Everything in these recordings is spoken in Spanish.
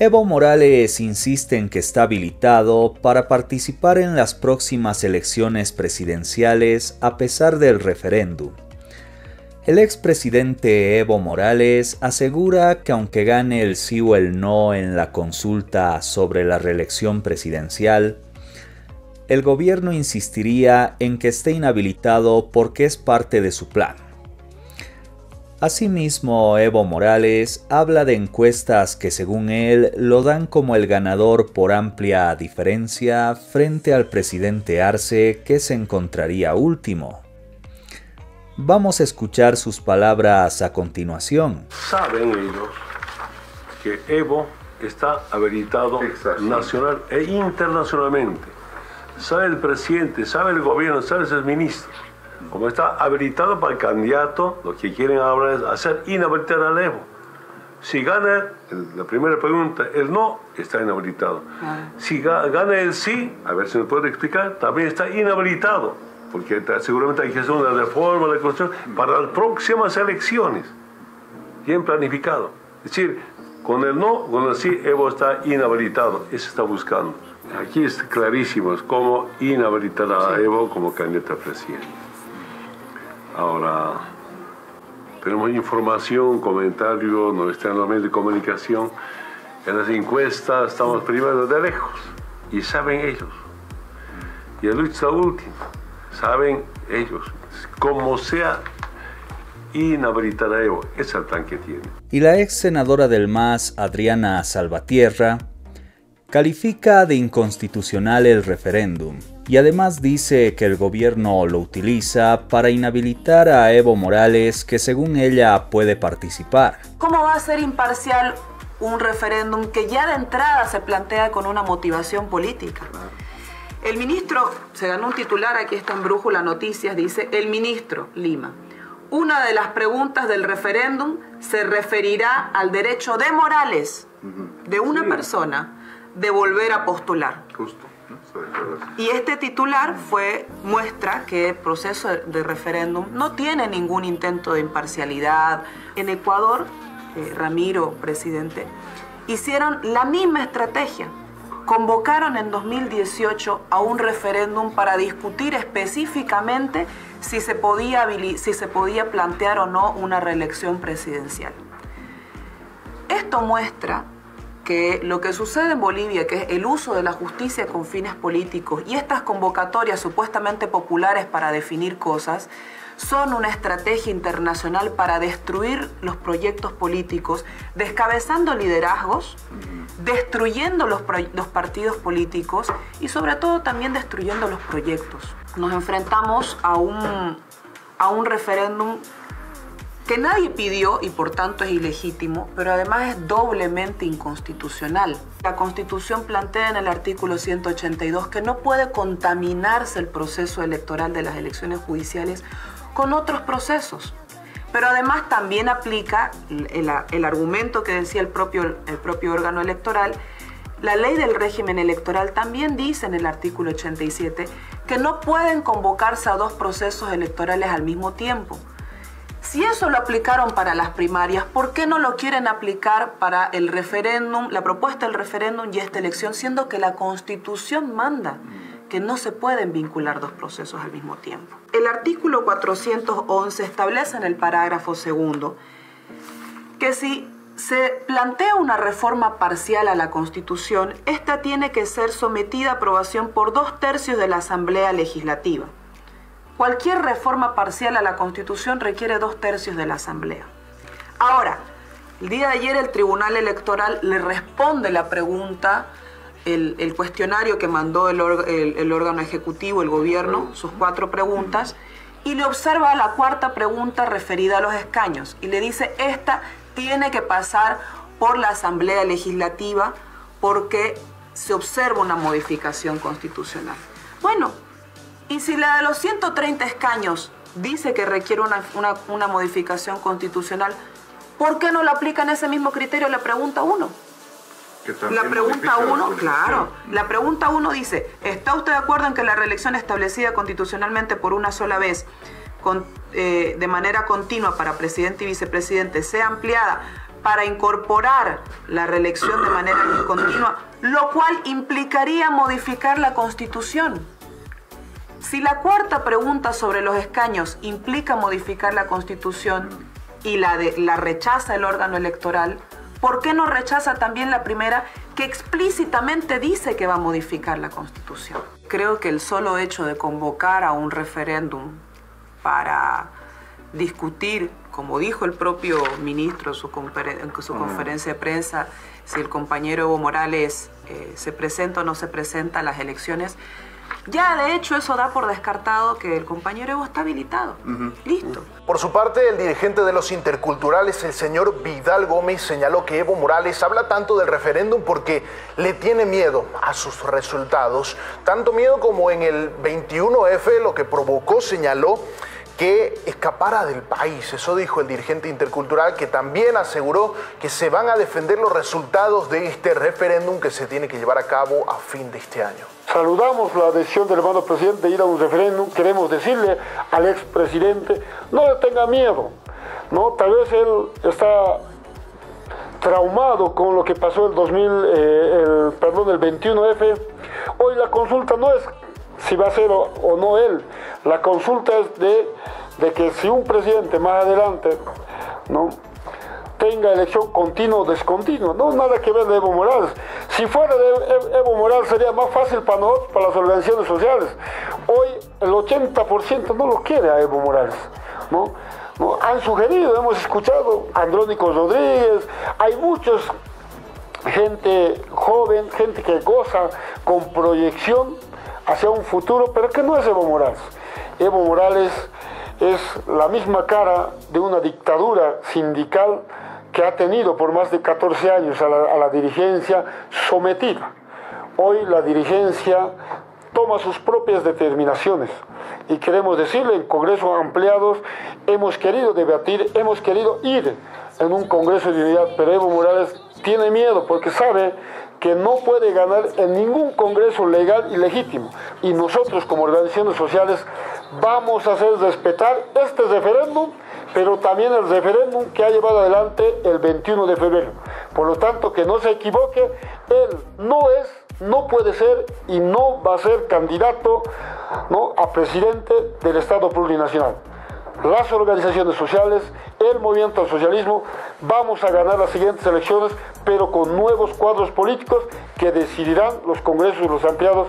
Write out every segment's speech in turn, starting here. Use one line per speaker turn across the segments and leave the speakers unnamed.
Evo Morales insiste en que está habilitado para participar en las próximas elecciones presidenciales a pesar del referéndum. El expresidente Evo Morales asegura que aunque gane el sí o el no en la consulta sobre la reelección presidencial, el gobierno insistiría en que esté inhabilitado porque es parte de su plan. Asimismo, Evo Morales habla de encuestas que según él lo dan como el ganador por amplia diferencia frente al presidente Arce que se encontraría último. Vamos a escuchar sus palabras a continuación.
Saben ellos que Evo está habilitado nacional e internacionalmente. Sabe el presidente, sabe el gobierno, sabe el ministro como está habilitado para el candidato, lo que quieren ahora es hacer inhabilitar al Evo. Si gana, la primera pregunta, el no, está inhabilitado. Si gana el sí, a ver si me puede explicar, también está inhabilitado, porque seguramente hay que hacer una reforma de la Constitución para las próximas elecciones, bien planificado. Es decir, con el no, con el sí, Evo está inhabilitado, eso está buscando. Aquí es clarísimo es cómo inhabilitar a Evo como candidato a presidente. Ahora, tenemos información, comentarios, no están los medios de comunicación. En las encuestas estamos primero de lejos y saben ellos. Y el lucha último, saben ellos. Como sea inhabilitar a Evo, ese es el plan que tiene.
Y la ex senadora del MAS, Adriana Salvatierra, califica de inconstitucional el referéndum y además dice que el gobierno lo utiliza para inhabilitar a Evo Morales que según ella puede participar.
¿Cómo va a ser imparcial un referéndum que ya de entrada se plantea con una motivación política? El ministro se ganó un titular, aquí está en Brújula Noticias, dice, el ministro Lima. Una de las preguntas del referéndum se referirá al derecho de Morales, de una persona, de volver a postular. Justo. Y este titular fue muestra que el proceso de referéndum no tiene ningún intento de imparcialidad. En Ecuador, eh, Ramiro, presidente, hicieron la misma estrategia. Convocaron en 2018 a un referéndum para discutir específicamente si se podía, si se podía plantear o no una reelección presidencial. Esto muestra que lo que sucede en Bolivia, que es el uso de la justicia con fines políticos y estas convocatorias supuestamente populares para definir cosas, son una estrategia internacional para destruir los proyectos políticos, descabezando liderazgos, destruyendo los, los, partidos políticos y sobre todo también destruyendo los proyectos. Nos enfrentamos a un, a un referéndum que nadie pidió y por tanto es ilegítimo, pero además es doblemente inconstitucional. La Constitución plantea en el artículo 182 que no puede contaminarse el proceso electoral de las elecciones judiciales con otros procesos. Pero además también aplica el, argumento que decía el propio, el propio órgano electoral, la ley del régimen electoral también dice en el artículo 87 que no pueden convocarse a dos procesos electorales al mismo tiempo. Si eso lo aplicaron para las primarias, ¿por qué no lo quieren aplicar para el referéndum, la propuesta del referéndum y esta elección, siendo que la Constitución manda que no se pueden vincular dos procesos al mismo tiempo? El artículo 411 establece en el parágrafo segundo que si se plantea una reforma parcial a la Constitución, esta tiene que ser sometida a aprobación por dos tercios de la Asamblea Legislativa. Cualquier reforma parcial a la Constitución requiere dos tercios de la Asamblea. Ahora, el día de ayer el Tribunal Electoral le responde la pregunta, el, cuestionario que mandó el, órgano ejecutivo, el gobierno, sus cuatro preguntas, y le observa la cuarta pregunta referida a los escaños y le dice, esta tiene que pasar por la Asamblea Legislativa porque se observa una modificación constitucional. Bueno, y si la de los 130 escaños dice que requiere una, modificación constitucional, ¿por qué no lo aplican ese mismo criterio la pregunta 1? La pregunta 1, claro, la pregunta 1 dice, ¿está usted de acuerdo en que la reelección establecida constitucionalmente por una sola vez eh, de manera continua para presidente y vicepresidente sea ampliada para incorporar la reelección de manera discontinua, lo cual implicaría modificar la Constitución. Si la cuarta pregunta sobre los escaños implica modificar la Constitución y la, de, la rechaza el órgano electoral, ¿por qué no rechaza también la primera que explícitamente dice que va a modificar la Constitución? Creo que el solo hecho de convocar a un referéndum para discutir, como dijo el propio ministro en su, conferencia de prensa, si el compañero Evo Morales eh, se presenta o no se presenta a las elecciones, ya, de hecho, eso da por descartado que el compañero Evo está habilitado. Listo.
Por su parte, el dirigente de los interculturales, el señor Vidal Gómez, señaló que Evo Morales habla tanto del referéndum porque le tiene miedo a sus resultados. Tanto miedo como en el 21F, lo que provocó, señaló, que escapara del país. Eso dijo el dirigente intercultural que también aseguró que se van a defender los resultados de este referéndum que se tiene que llevar a cabo a fin de este año.
Saludamos la decisión del hermano presidente de ir a un referéndum. Queremos decirle al expresidente, no le tenga miedo. ¿no? Tal vez él está traumado con lo que pasó el 2000, eh, el, perdón, el 21F. Hoy la consulta no es si va a ser o, no él. La consulta es de, de, que si un presidente más adelante ¿no? tenga elección continua o descontinua, no nada que ver de Evo Morales. Si fuera de Evo Morales sería más fácil para nosotros, para las organizaciones sociales. Hoy el 80% no lo quiere a Evo Morales. ¿no? Han sugerido, hemos escuchado, Andrónico Rodríguez, hay muchos gente joven, gente que goza con proyección hacia un futuro, pero que no es Evo Morales. Evo Morales es la misma cara de una dictadura sindical que ha tenido por más de 14 años a la, dirigencia sometida. Hoy la dirigencia toma sus propias determinaciones y queremos decirle en Congreso ampliados, hemos querido debatir, hemos querido ir en un Congreso de unidad, pero Evo Morales tiene miedo porque sabe que no puede ganar en ningún Congreso legal y legítimo. Y nosotros como organizaciones sociales vamos a hacer respetar este referéndum, pero también el referéndum que ha llevado adelante el 21 de febrero. Por lo tanto, que no se equivoque, él no es, no puede ser y no va a ser candidato ¿no? a presidente del Estado plurinacional las organizaciones sociales, el movimiento al socialismo, vamos a ganar las siguientes elecciones, pero con nuevos cuadros políticos que decidirán los congresos y los ampliados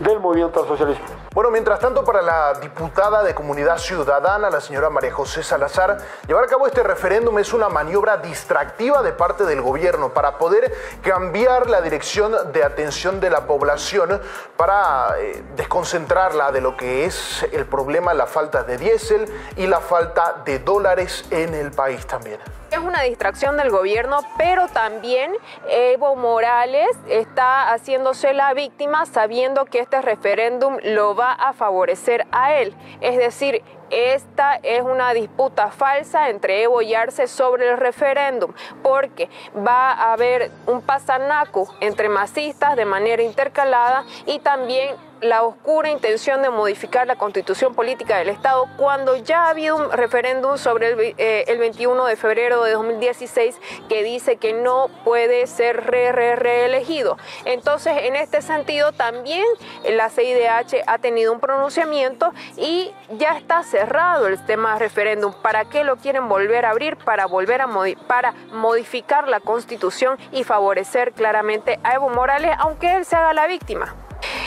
del movimiento al socialismo.
Bueno, mientras tanto, para la diputada de Comunidad Ciudadana, la señora María José Salazar, llevar a cabo este referéndum es una maniobra distractiva de parte del gobierno para poder cambiar la dirección de atención de la población, para eh, desconcentrarla de lo que es el problema, la falta de diésel y la falta de dólares en el país también.
Es una distracción del gobierno, pero también Evo Morales está haciéndose la víctima sabiendo que este referéndum lo va a favorecer a él. Es decir, esta es una disputa falsa entre Evo y Arce sobre el referéndum, porque va a haber un pasanaco entre masistas de manera intercalada y también la oscura intención de modificar la constitución política del Estado cuando ya ha habido un referéndum sobre el, 21 eh, de febrero de 2016 que dice que no puede ser re, re, reelegido. Entonces, en este sentido, también la CIDH ha tenido un pronunciamiento y ya está cerrado el tema de referéndum. ¿Para qué lo quieren volver a abrir? Para volver a para modificar la constitución y favorecer claramente a Evo Morales, aunque él se haga la víctima.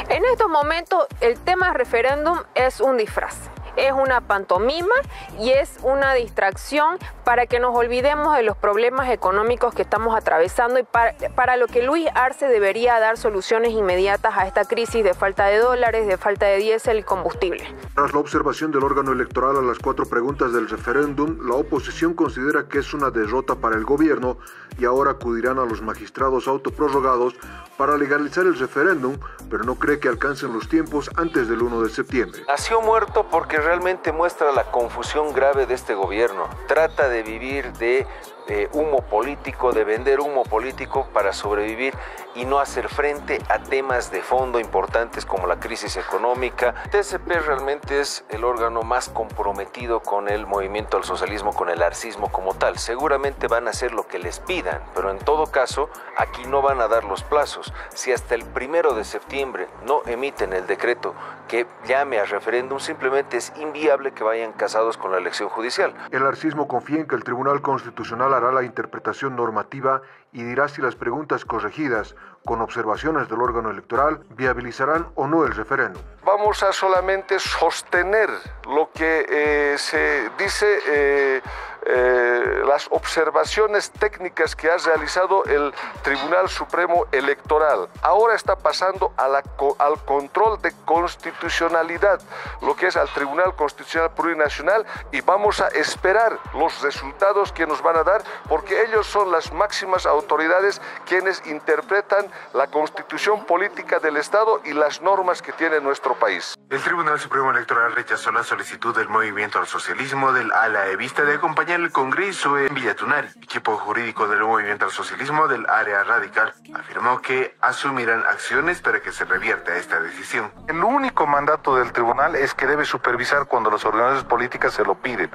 En estos momentos el tema referéndum es un disfraz es una pantomima y es una distracción para que nos olvidemos de los problemas económicos que estamos atravesando y para, lo que Luis Arce debería dar soluciones inmediatas a esta crisis de falta de dólares, de falta de diésel y combustible.
Tras la observación del órgano electoral a las cuatro preguntas del referéndum, la oposición considera que es una derrota para el gobierno y ahora acudirán a los magistrados autoprorrogados para legalizar el referéndum, pero no cree que alcancen los tiempos antes del 1 de septiembre.
Nació muerto porque realmente muestra la confusión grave de este gobierno. Trata de vivir de humo político, de vender humo político para sobrevivir y no hacer frente a temas de fondo importantes como la crisis económica. TCP realmente es el órgano más comprometido con el movimiento al socialismo, con el arcismo como tal. Seguramente van a hacer lo que les pidan, pero en todo caso aquí no van a dar los plazos. Si hasta el primero de septiembre no emiten el decreto que llame a referéndum, simplemente es inviable que vayan casados con la elección judicial.
El arcismo confía en que el Tribunal Constitucional hará la interpretación normativa y dirá si las preguntas corregidas con observaciones del órgano electoral viabilizarán o no el referéndum.
Vamos a solamente sostener lo que eh, se dice eh, eh, las observaciones técnicas que ha realizado el Tribunal Supremo Electoral. Ahora está pasando al control de constitucionalidad, lo que es al Tribunal Constitucional Plurinacional, y vamos a esperar los resultados que nos van a dar, porque ellos son las máximas autoridades quienes interpretan la constitución política del Estado y las normas que tiene nuestro país.
El Tribunal Supremo Electoral rechazó la solicitud del Movimiento al Socialismo del ala Evista de acompañar el Congreso en Villatunari. Equipo jurídico del Movimiento al Socialismo del área radical afirmó que asumirán acciones para que se revierta esta decisión.
El único mandato del tribunal es que debe supervisar cuando las organizaciones políticas se lo piden.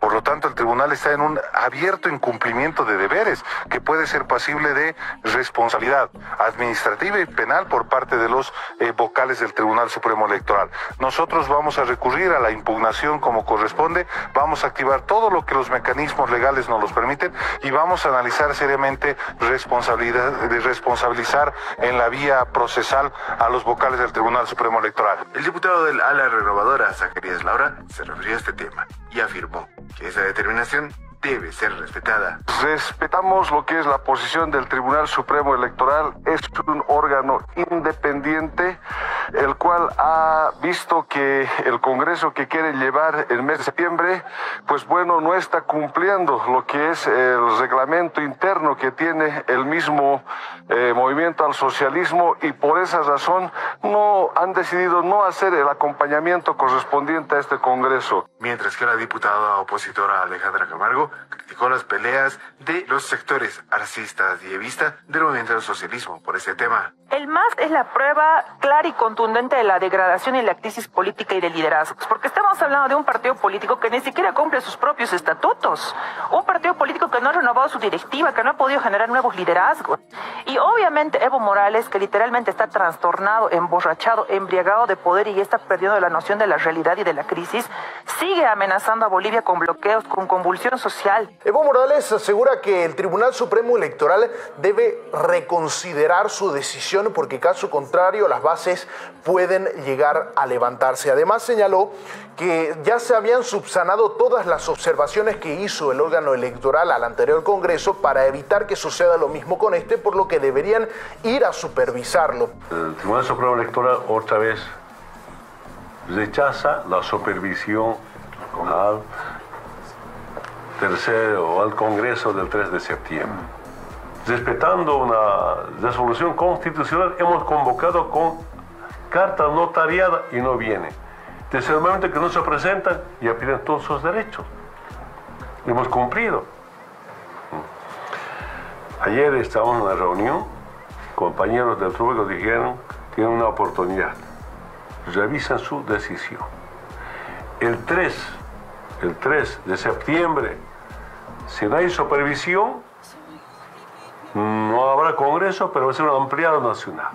Por lo tanto, el tribunal está en un abierto incumplimiento de deberes que puede ser pasible de responsabilidad administrativa y penal por parte de los eh, vocales del Tribunal Supremo Electoral. Nosotros vamos a recurrir a la impugnación como corresponde, vamos a activar todo lo que los mecanismos legales nos los permiten y vamos a analizar seriamente responsabilidad, de responsabilizar en la vía procesal a los vocales del Tribunal Supremo Electoral.
El diputado del ala renovadora, Zacarías Laura, se refirió a este tema y afirmó que esa determinación debe ser respetada.
Respetamos lo que es la posición del Tribunal Supremo Electoral. Es un órgano independiente, el cual ha visto que el Congreso que quiere llevar el mes de septiembre, pues bueno, no está cumpliendo lo que es el reglamento interno que tiene el mismo eh, movimiento al socialismo y por esa razón no han decidido no hacer el acompañamiento correspondiente a este Congreso.
Mientras que la diputada opositora Alejandra Camargo criticó las peleas de los sectores arcistas y evistas del movimiento del socialismo por ese tema.
El MAS es la prueba clara y contundente de la degradación y la crisis política y de liderazgos, porque estamos hablando de un partido político que ni siquiera cumple sus propios estatutos, un partido político que no ha renovado su directiva, que no ha podido generar nuevos liderazgos. Y obviamente Evo Morales, que literalmente está trastornado, emborrachado, embriagado de poder y está perdiendo la noción de la realidad y de la crisis, sigue amenazando a Bolivia con bloqueos, con convulsión social.
Evo Morales asegura que el Tribunal Supremo Electoral debe reconsiderar su decisión porque caso contrario las bases pueden llegar a levantarse. Además señaló que ya se habían subsanado todas las observaciones que hizo el órgano electoral al anterior Congreso para evitar que suceda lo mismo con este, por lo que deberían ir a supervisarlo.
El Tribunal Supremo Electoral otra vez rechaza la supervisión al tercero al Congreso del 3 de septiembre respetando una resolución constitucional, hemos convocado con carta notariada y no viene. Desde el momento que no se presentan, ya piden todos sus derechos. Hemos cumplido. Ayer estábamos en una reunión, compañeros del truco dijeron, tienen una oportunidad, revisan su decisión. El 3, el 3 de septiembre, si no hay supervisión, no habrá Congreso, pero va a ser un ampliado nacional.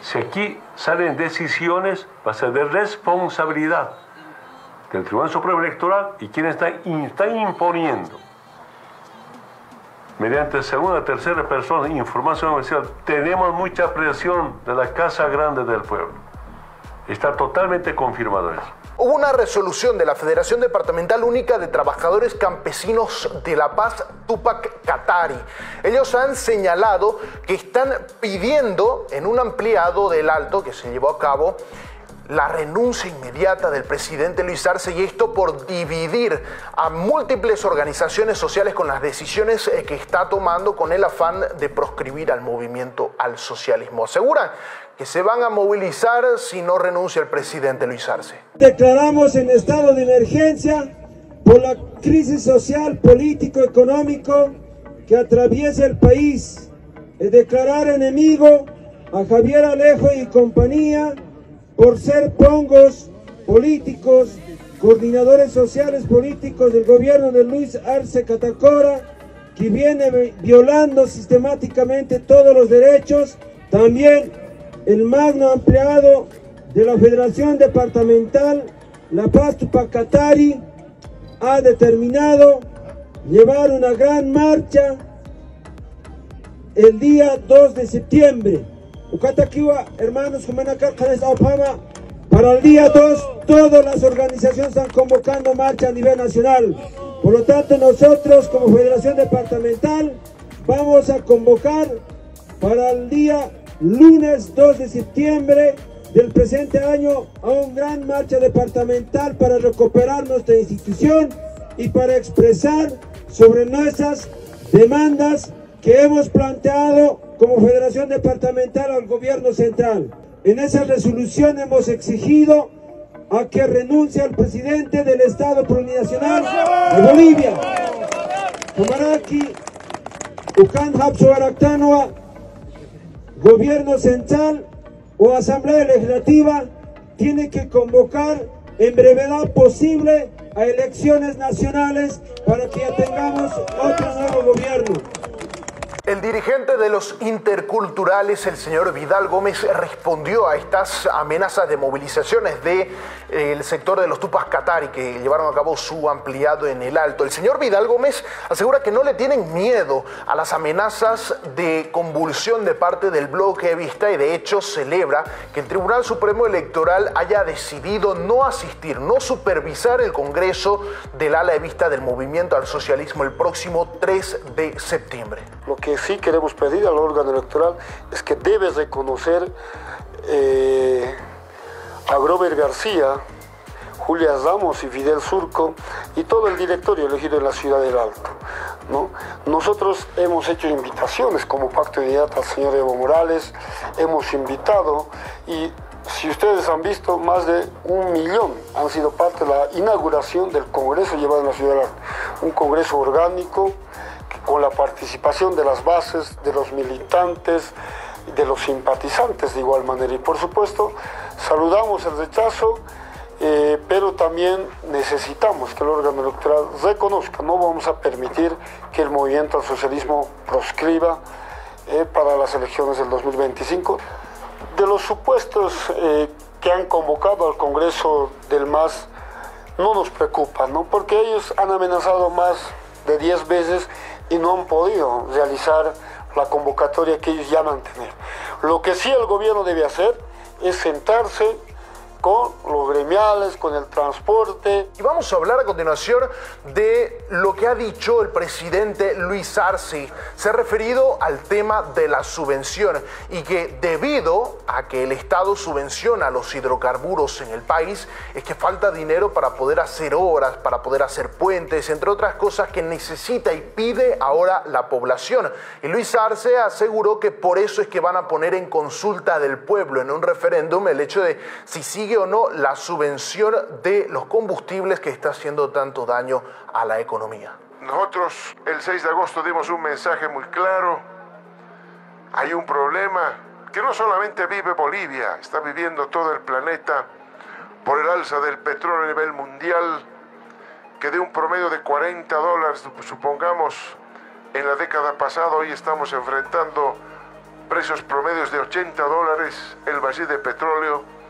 Si aquí salen decisiones, va a ser de responsabilidad del Tribunal Supremo Electoral y quienes están, están imponiendo mediante segunda, tercera persona, información oficial, tenemos mucha presión de la Casa Grande del Pueblo. Está totalmente confirmado eso.
Hubo una resolución de la Federación Departamental Única de Trabajadores Campesinos de La Paz, Tupac Katari. Ellos han señalado que están pidiendo en un ampliado del alto que se llevó a cabo la renuncia inmediata del presidente Luis Arce y esto por dividir a múltiples organizaciones sociales con las decisiones eh, que está tomando con el afán de proscribir al movimiento al socialismo. Aseguran que se van a movilizar si no renuncia el presidente Luis Arce.
Declaramos en estado de emergencia por la crisis social, político, económico que atraviesa el país, declarar enemigo a Javier Alejo y compañía por ser pongos políticos, coordinadores sociales políticos del gobierno de Luis Arce Catacora, que viene violando sistemáticamente todos los derechos, también el magno ampliado de la Federación Departamental La Paz Tupacatari ha determinado llevar una gran marcha el día 2 de septiembre. Hermanos, para el día 2 todas las organizaciones están convocando marcha a nivel nacional. Por lo tanto, nosotros como Federación Departamental vamos a convocar para el día lunes 2 de septiembre del presente año a una gran marcha departamental para recuperar nuestra institución y para expresar sobre nuestras demandas que hemos planteado como Federación Departamental al Gobierno Central. En esa resolución hemos exigido a que renuncie al presidente del Estado Plurinacional de Bolivia, Kumaraki, Ucan Gobierno Central o Asamblea Legislativa tiene que convocar en brevedad posible a elecciones nacionales para que ya tengamos otro nuevo gobierno.
El dirigente de los interculturales, el señor Vidal Gómez, respondió a estas amenazas de movilizaciones del de, eh, sector de los Tupas Qatari que llevaron a cabo su ampliado en el Alto. El señor Vidal Gómez asegura que no le tienen miedo a las amenazas de convulsión de parte del bloque evista y de hecho celebra que el Tribunal Supremo Electoral haya decidido no asistir, no supervisar el Congreso del ala evista del movimiento al socialismo el próximo 3 de septiembre.
Sí queremos pedir al órgano electoral es que debe reconocer eh, a Grover García, Julia Ramos y Fidel Surco y todo el directorio elegido en la ciudad del Alto. ¿no? Nosotros hemos hecho invitaciones como Pacto de Unidad al señor Evo Morales, hemos invitado y si ustedes han visto, más de un millón han sido parte de la inauguración del Congreso llevado en la ciudad del Alto. Un Congreso orgánico, con la participación de las bases, de los militantes, de los simpatizantes de igual manera. Y por supuesto, saludamos el rechazo, eh, pero también necesitamos que el órgano electoral reconozca, no vamos a permitir que el movimiento al socialismo proscriba eh, para las elecciones del 2025. De los supuestos eh, que han convocado al Congreso del MAS, no nos preocupa, ¿no? porque ellos han amenazado más de 10 veces y no han podido realizar la convocatoria que ellos llaman tener. Lo que sí el gobierno debe hacer es sentarse con los gremiales, con el transporte.
Y vamos a hablar a continuación de lo que ha dicho el presidente Luis Arce. Se ha referido al tema de la subvención y que debido a que el Estado subvenciona los hidrocarburos en el país, es que falta dinero para poder hacer obras, para poder hacer puentes, entre otras cosas que necesita y pide ahora la población. Y Luis Arce aseguró que por eso es que van a poner en consulta del pueblo en un referéndum el hecho de si sigue o no la subvención de los combustibles que está haciendo tanto daño a la economía.
Nosotros el 6 de agosto dimos un mensaje muy claro. Hay un problema que no solamente vive Bolivia, está viviendo todo el planeta por el alza del petróleo a nivel mundial, que de un promedio de 40 dólares, supongamos, en la década pasada, hoy estamos enfrentando precios promedios de 80 dólares el barril de petróleo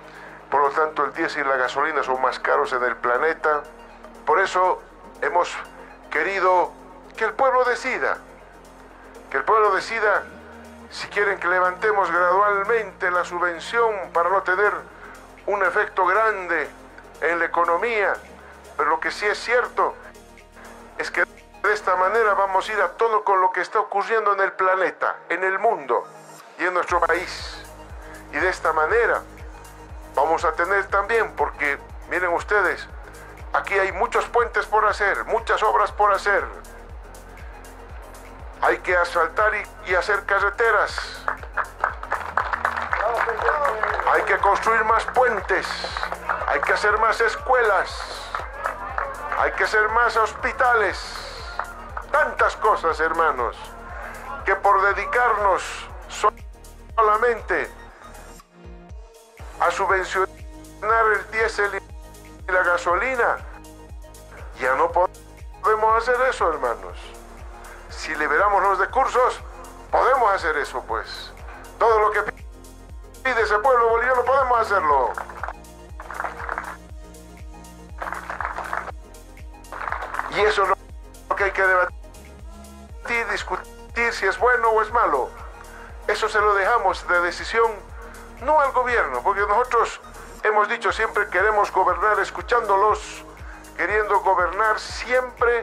por lo tanto el diésel y la gasolina son más caros en el planeta. Por eso hemos querido que el pueblo decida, que el pueblo decida si quieren que levantemos gradualmente la subvención para no tener un efecto grande en la economía. Pero lo que sí es cierto es que de esta manera vamos a ir a todo con lo que está ocurriendo en el planeta, en el mundo y en nuestro país. Y de esta manera vamos a tener también, porque miren ustedes, aquí hay muchos puentes por hacer, muchas obras por hacer. Hay que asfaltar y, hacer carreteras. Hay que construir más puentes. Hay que hacer más escuelas. Hay que ser más hospitales. Tantas cosas, hermanos, que por dedicarnos solamente a subvencionar el diésel y la gasolina, ya no podemos hacer eso, hermanos. Si liberamos los recursos, podemos hacer eso, pues. Todo lo que pide ese pueblo boliviano, podemos hacerlo. Y eso es lo que hay que debatir, discutir si es bueno o es malo. Eso se lo dejamos de decisión no al gobierno, porque nosotros hemos dicho siempre queremos gobernar escuchándolos, queriendo gobernar siempre.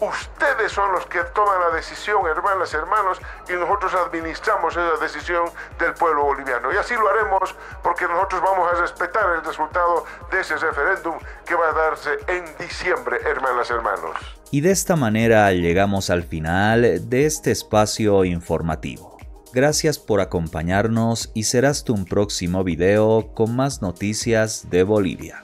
Ustedes son los que toman la decisión, hermanas, hermanos, y nosotros administramos esa decisión del pueblo boliviano. Y así lo haremos porque nosotros vamos a respetar el resultado de ese referéndum que va a darse en diciembre, hermanas, hermanos.
Y de esta manera llegamos al final de este espacio informativo. Gracias por acompañarnos y será hasta un próximo video con más noticias de Bolivia.